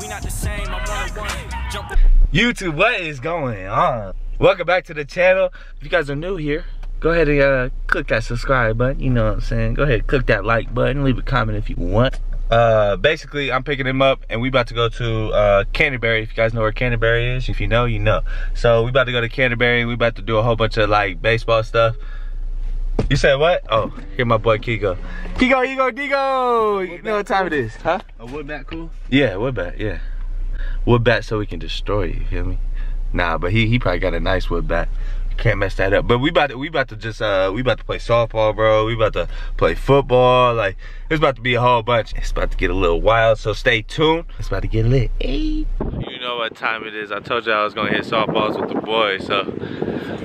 We not the same, I'm one one. YouTube, what is going on? Welcome back to the channel. If you guys are new here, go ahead and uh, click that subscribe button. You know what I'm saying? Go ahead, click that like button. Leave a comment if you want. Uh, basically, I'm picking him up, and we about to go to uh, Canterbury. If you guys know where Canterbury is, if you know, you know. So we about to go to Canterbury. We about to do a whole bunch of like baseball stuff. You said what? Oh, here my boy Keego. Keego, Ego, Digo. You know what time it is, huh? A wood bat cool? Yeah, wood bat. Yeah, wood bat so we can destroy you. Feel me? Nah, but he he probably got a nice wood bat. Can't mess that up. But we about to we about to just uh we about to play softball, bro. We about to play football. Like it's about to be a whole bunch. It's about to get a little wild. So stay tuned. It's about to get lit. Hey. You know what time it is. I told you I was gonna hit softballs with the boys. So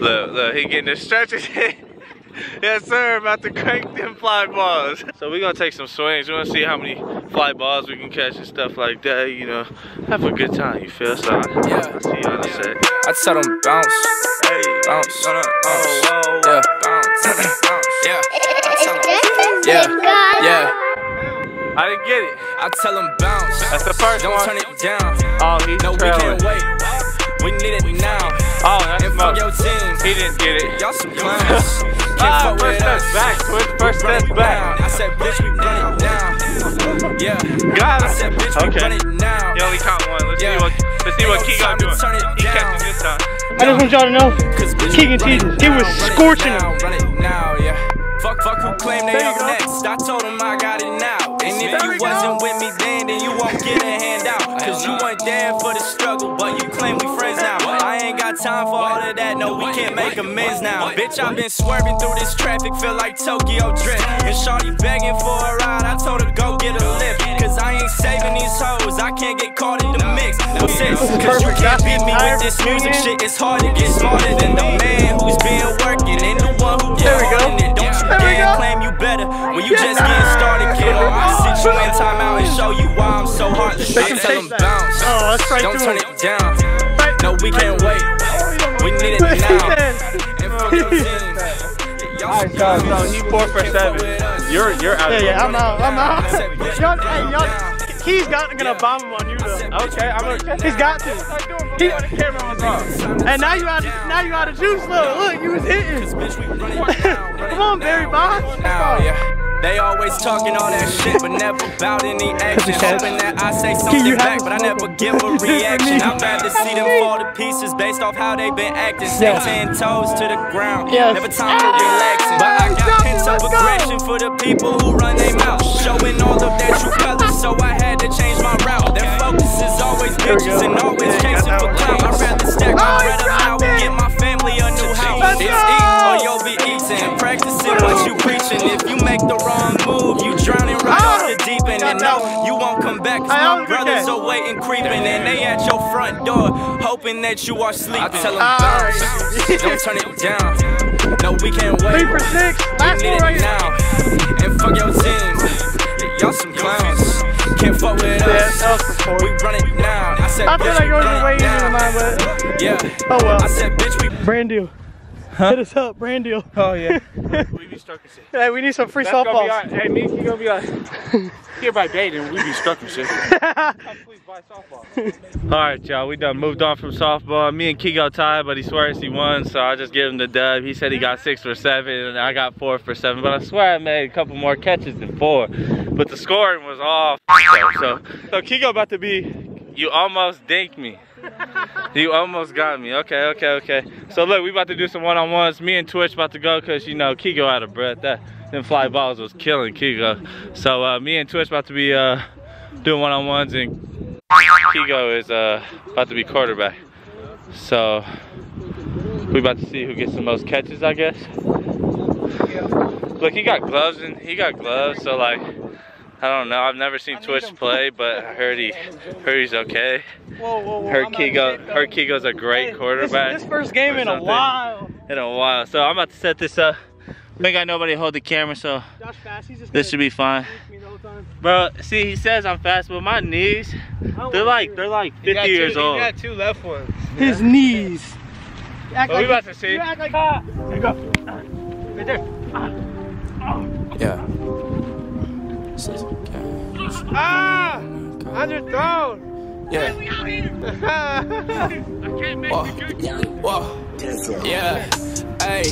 look, look, he getting the stretches. Yes, sir. About to crank them fly balls. So we're gonna take some swings. We wanna see how many fly balls we can catch and stuff like that. You know, have a good time. You feel? So Yeah. see you in a sec. I tell them bounce, Hey, bounce, no, no, bounce. oh, whoa, yeah, whoa. bounce, bounce, yeah. I tell 'em- yeah, yeah. I didn't get it. I tell them bounce. That's the first Don't one. turn it down. Oh, he's No, we can't wait. We need it now. Oh, that's And fuck your team. He didn't get it. Y'all some clowns. Can't fuck with us. back, twist. First step it back. I said, bitch, we run it down. Yeah. Got I said, bitch, we Okay. run it now. He only caught one. Let's Yeah. see what let's see what Ain't Keegan doing. He down. catching this time. I just want y'all to know, Cause bitch, Keegan we run. He was down, run it scorching now, him. Run it now, yeah. Fuck, fuck who claim they There you up go. next. I told him I got it time for all of that, no, we can't make amends now. Bitch, I've been swerving through this traffic, feel like Tokyo Drift. And Shorty begging for a ride, I told her go get a lift. Cause I ain't saving these hoes, I can't get caught in the mix. Sis, cause you can't beat me with this music shit. It's hard to get smarter than the man who's been working and the one who There we get go. on it. Don't you dare claim you better when you just getting started, kid. Or I'll sit you in timeout and show you why I'm so. They can Tell them bounce. Oh, that's right Don't turn it down. No, we can't wait. We need it now. said- And fuck your team. Y'all some So, so clowns. he four for seven. You're you're out. Yeah, yeah, I'm out. I'm out. I Y'all, hey, y'all, he's got gonna bomb him on you though. Okay, I'm gonna. He's got to. He, the camera was off. and now you out. Now you out of juice. Look, look, you was hitting. Bitch, we run it down. run it Come on, Barry Bonds. now, yeah. They always talking all that shit, but never bout any action. Hoping that I say something back, but I never give a You did for reaction. I'd rather see them fall to pieces based off how they been acting. Stay ten toes to the ground. Never time for relaxing. But I got pent up aggression for the people who run their mouth. Showing hoping that you are sleeping. I tell them All bounce, right. don't turn it down. No, we can't wait. Three for six. Last one need right it here. now. And fuck your team. Y'all some clowns. Can't fuck with Yeah, us. that was for. We run it now. I said, I feel bitch, like we yours run was it way easier than mine, but Yeah. oh well. I said, bitch, we Brand deal. Hit us up, brand deal. Oh yeah. we be struck and shit. Hey, we need some free That's gonna be our, hey, Nick, you gonna be like, here by bait and we be struck and shit. All right, y'all, we done moved on from softball. Me and Keego tied, but he swears he won, so I just give him the dub. He said he got six for seven, and I got four for seven, but I swear I made a couple more catches than four. But the scoring was off, so, so Keego about to be, you almost dinked me. You almost got me. Okay, okay, okay. So look, we about to do some one-on-ones. Me and Twitch about to go because you know Keego out of breath. That them fly balls was killing Keego. So uh, me and Twitch about to be uh, doing one-on-ones and Keego is uh, about to be quarterback. So we about to see who gets the most catches, I guess. Look, he got gloves and he got gloves, so like I don't know. I've never seen Twitch play, but I heard he heard he's okay. Whoa, whoa, whoa. Her I'm not in Keego, her Keego's a great quarterback. This- quarterback This, first game in a while. in a while. So I'm about to set this up. We ain't got nobody to hold the camera, so Josh Fast, he's just this should be fine. tweak me the whole time. Bro, see, he says I'm fast, but my knees, they're like, they're like 50 years old. two left ones. his knees. You act But we about to see. You act like ah. There you go. Right there. Yeah. Ah! Underthrown! Yeah. Whoa. Whoa. Yeah. Hey,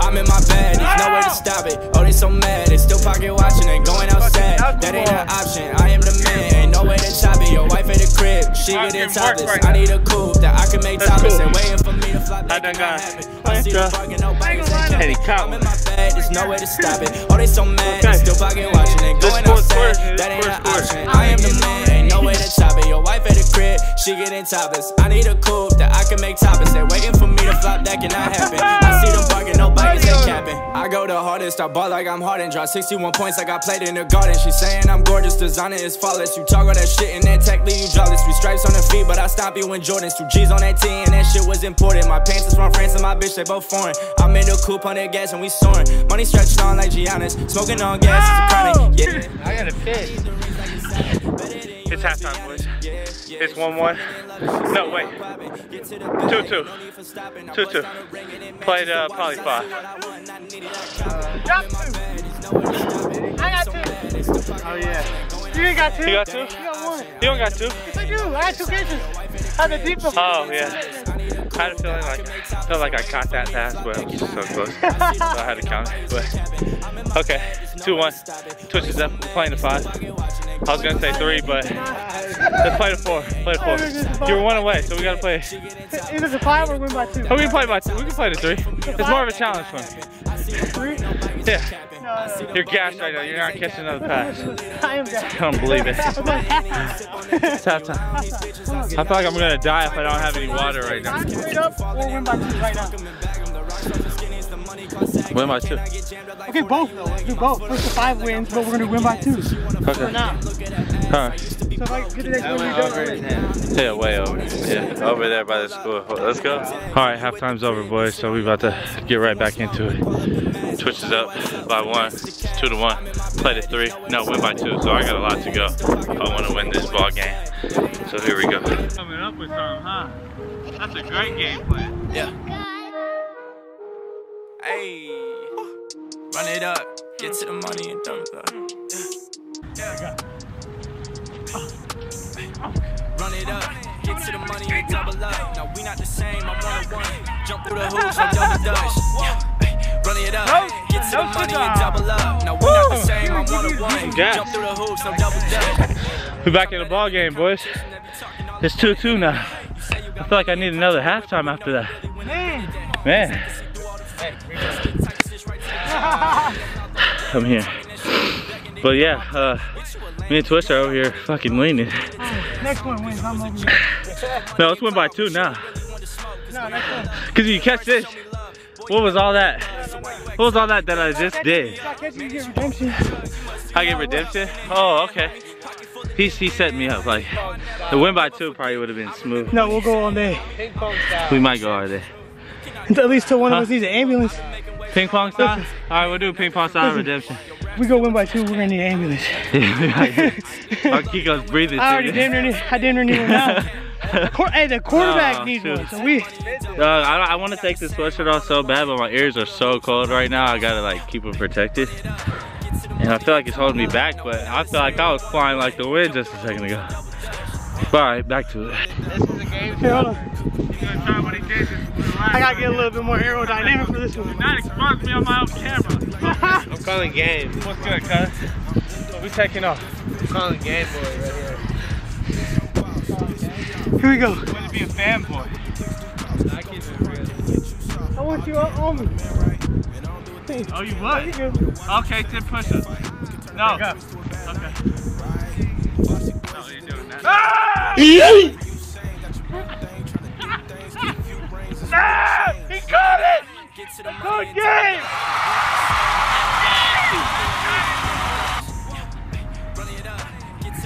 I'm in my bed, there's no way to stop it. Oh, they so mad, they still pocket watching and going outside. That ain't an option, I am the man, ain't no way to chop it. Your wife at the crib, she get in topless. I need a coupe that I can make topless and waiting for me to fly back. done got I see them barking, nobody's in Hey, cabin. cop. I'm in my bed, there's no way to stop it. Oh, they so mad, they still pocket watching and going outside. That ain't an option, I am the man, ain't no way to chop it. Your wife at the crib, she get in topless. I need a coupe that I can make topless. They're waiting for me to flop, that cannot happen. I see them barking, nobody's ain't capping. I go the hardest, I ball like I'm Harden. Drop 61 points like I played in the garden. She saying I'm gorgeous, designer is flawless. You talk all that shit and that tech leave you jobless. Three stripes on the feet, but I stop you in Jordans. Two G's on that T and that shit was important. My pants is from France and my bitch, they both foreign. I'm in the coupe on that gas and we soaring. Money stretched on like Giannis. Smoking on gas, a chronic. Yeah. I got a fit. It's halftime, boys. It's 1-1. No, wait. 2-2. 2-2. Played uh, probably five. I got two. Oh, yeah. You ain't got two. You got two? You got one. You don't got two? Yes, I do. I had two catches. Had the deep one. Oh, yeah. I had a feeling like, felt like I caught that pass, but it was so close. so I had to count it. But, okay, 2-1. Twitches up, we're playing the five. I was gonna say three, but let's play the four. Play the four. You were one away, so we gotta play. Either the five or win by two. Oh, we can play by two. We can play the three. It's more of a challenge for me. Three? Yeah. No, no, no. You're gassed right now. You're not catching another pass. I am down. I don't believe it. It's halftime. I feel like I'm gonna die if I don't have any water right now. Straight up, we'll win by two right now. Win by two. Okay, both though. Let's do both. First the five wins, but we're gonna win by two. Okay. For Okay. now. Alright. So if I get the next one, you don't. Yeah, way over. Yeah, over there by the school. Let's go. Alright, halftime's over, boys. So we about to get right back into it. Twitch is up by one. It's two to one. Played at three. No, win by two. So I got a lot to go. If I want to win this ball game. So here we go. Coming up with something, huh? That's a great game plan. Yeah. Hey, run it up, get to the money and dump it up. Run it up, get to the money and double up. Now we not the same, I'm one on one. Jump through the hoops, I'm double dutch. Yeah. Run it up, get to the money and double up. Now we not the same, I'm one on one. Gas. Jump through the hoops, I'm double dutch. We're back in the ball game, boys. It's 2-2 now. I feel like I need another halftime after that. Man. I'm here. But yeah, uh, me and Twitch are over here fucking leaning. Next one wins. I'm over you. No, let's win by two now. No, next one. Cause you catch this, what was all that? What was all that that I just did? I catch you, you get redemption. I get redemption? Oh, okay. He's, he set me up. Like, the win by two probably would have been smooth. No, we'll go all day. We might go all day. At least till one Huh? of us needs an ambulance. Ping pong style? Alright, we'll do ping pong style redemption. We go win by two, we're gonna need an ambulance. Our Kiko's breathing. I already damn near I damn near need one now. Quar- hey, the quarterback Oh, needs shoot. one. So we, Uh, I, I want to take this sweatshirt off so bad, but my ears are so cold right now. I gotta like keep them protected. And I feel like it's holding me back, but I feel like I was flying like the wind just a second ago. All right, back to it. here, hold on. I gotta get a little bit more aerodynamic for this one. Not expose me on my own camera. I'm calling game. What's good, cuz? We taking off. I'm calling game boy right here. Here we go. Way to be a fanboy. I keep it real. I want you up on me. Oh, you There would? Okay, 10 push-ups. No. Okay. No, you're doing that. Ah! ah! He caught it! Get to money Good and game!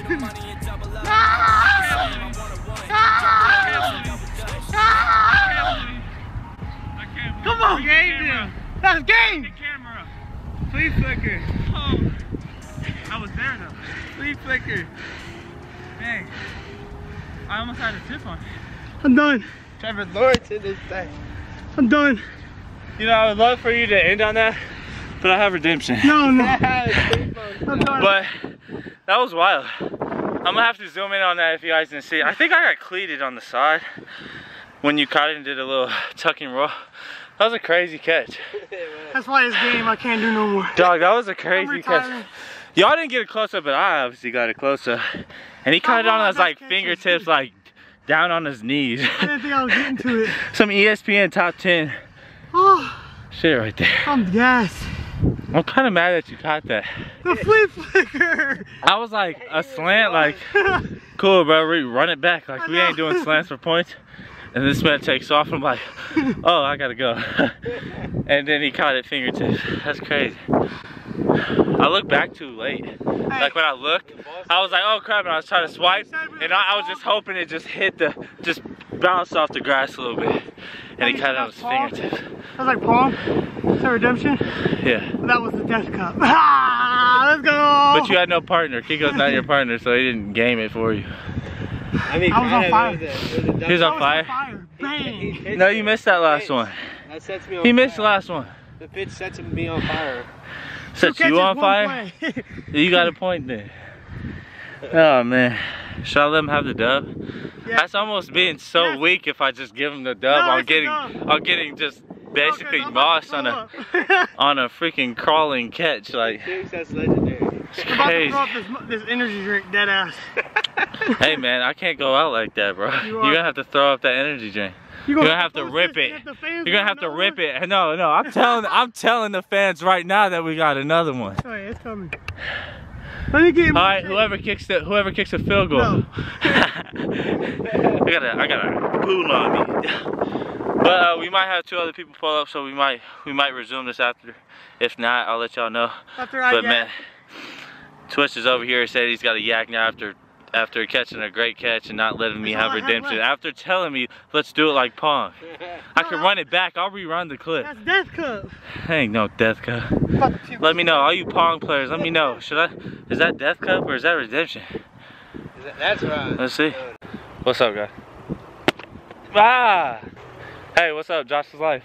Run Come on! Game That's game. camera. Please flicker. Oh. I was there though. Please flicker. Dang. I almost had a tip on. I'm done. Trevor Lawrence in this thing. I'm done. You know, I would love for you to end on that, but I have redemption. No, no. I'm I'm done. But that was wild. I'm gonna have to zoom in on that if you guys can see. I think I got cleated on the side when you caught it and did a little tuck and roll. That was a crazy catch. That's why this game I can't do no more. Dog, that was a I'm crazy catch. Y'all didn't get a close up, but I obviously got a close up. And he caught it on his like catch. fingertips, like down on his knees. I didn't think I was getting to it. Some ESPN top 10 Oh, shit right there. I'm gassed. I'm kind of mad that you caught that. The flea flicker. I was like a slant, like cool, bro. We run it back. Like we ain't doing slants for points. And this man takes off. I'm like, oh, I gotta go. and then he caught it fingertips. That's crazy. I looked back too late. Like when I looked, I was like, oh crap, and I was trying to swipe, and I, I was just hoping it just hit the, just bounced off the grass a little bit. And he cut it on his fingertips. That was like Pong. Is that redemption? Yeah. That was the death cup. Ah, let's go. But you had no partner. Kiko's not your partner, so he didn't game it for you. I mean, I was on fire. it was a- was He was on was fire? fire. Bang. No, you missed that last one. That sets me on He missed the last one. The pitch sets me on fire. Set Two you on fire? You got a point there. Oh man. Should I let him have the dub? Yeah. That's almost being so Yes. weak if I just give him the dub. No, I'm getting dub. I'm getting just basically Okay, I'm about to mossed on a on a freaking crawling catch. Like that's legendary. it's I'm about to throw up this, this energy drink, dead ass. Hey man, I can't go out like that, bro. You You're are. gonna have to throw up that energy drink. You You're gonna have to rip it. the You're gonna have to rip it? it. No, no, I'm telling I'm telling the fans right now that we got another one. All right, it's coming. Let me get All my whoever kicks the whoever kicks a field goal. No. I got a I got a pool on me. But uh, we might have two other people pull up, so we might we might resume this after. If not, I'll let y'all know. After I But get man, Twitch is over here and said he's got a yak now after after catching a great catch and not letting me have all I have redemption. After telling me let's do it like Pong. I can run it back. I'll rerun the clip. that's death cup. Ain't no death cup. About to puke. Let me know, all you Pong players. Let me know. Should I? Is that death cup or is that redemption? That's right. Let's see. What's up, guys? Ah! Hey, what's up, Josh's life?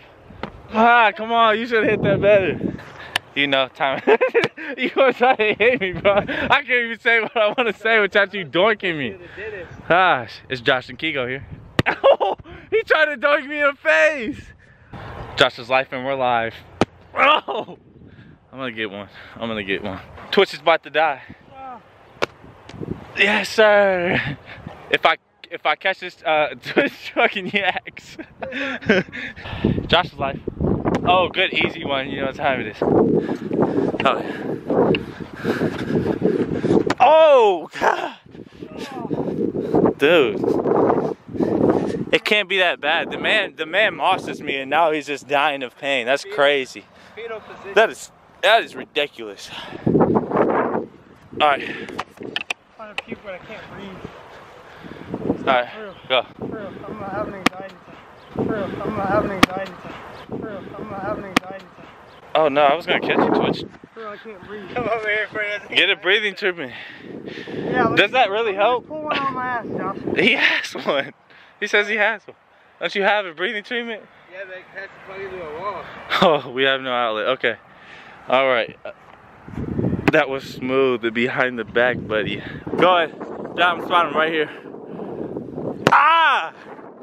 Ah, come on, you should hit that better. You know, time. you gonna try to hit me, bro. I can't even say what I want to say without you doinking me. Gosh, it's Josh and Keego here. Oh, he tried to doink me in the face. Josh's life and we're live. Oh! I'm gonna get one. I'm gonna get one. Twitch is about to die. Yes, sir. If I if I catch this uh Twitch fucking yaks. Josh's life. Oh, good easy one. You know what time it is. Oh. yeah. Oh God. Dude. It can't be that bad. The man the man mosses me and now he's just dying of pain. That's crazy. That is that is ridiculous. Alright. trying to puke, but I can't breathe. Alright. Go. For real, I'm gonna have an anxiety attack. For real, I'm gonna have an anxiety attack. For real, I'm gonna have an anxiety attack. Oh no, I was gonna catch you, Twitch. For real, I can't breathe. Come over here for this. Get a breathing treatment. Yeah, let's- Does that really help? Pull one on my ass, Josh. He has one. He says he has one. Don't you have a breathing treatment? Yeah, but it has to plug into a wall. Oh, we have no outlet. Okay. All right. That was smooth. The behind the back, buddy. Go ahead. Drop him, spot him right here.